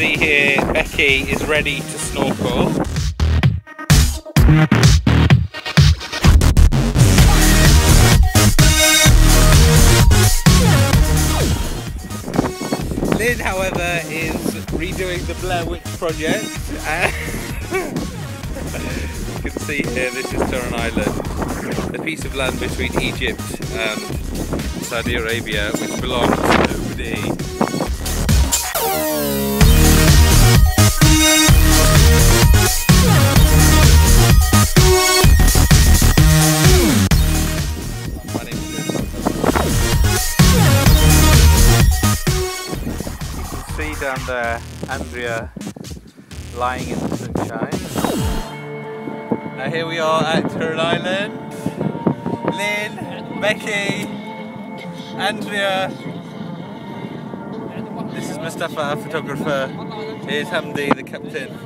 see here, Becky is ready to snorkel. Lynn, however, is redoing the Blair Witch Project. you can see here, this is Tiran Island, a piece of land between Egypt and Saudi Arabia, which belongs to nobody. Down there Andrea lying in the sunshine. Now here we are at Tiran Island. Lynn, Becky, Andrea. Mustafa, our photographer. Here's Hamdi, the captain.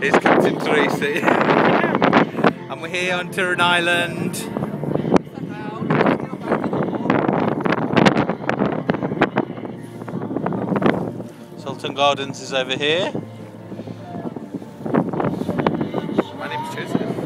Here's Captain Tracy. and we're here on Tiran Island. Sultan Gardens is over here. My name's Joseph.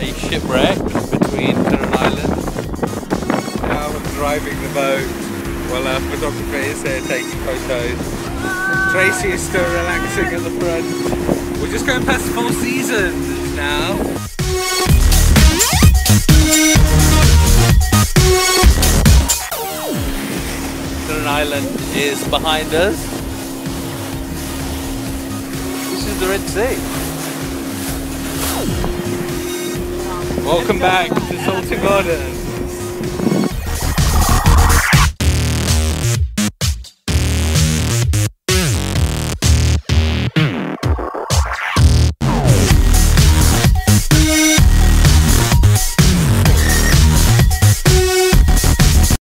A shipwreck between Tiran Island. Now I'm driving the boat while our photographer is here taking photos. Tracy is still relaxing at the front. We're just going past Four Seasons now. Island is behind us. This is the Red Sea. Welcome back to Salty Garden.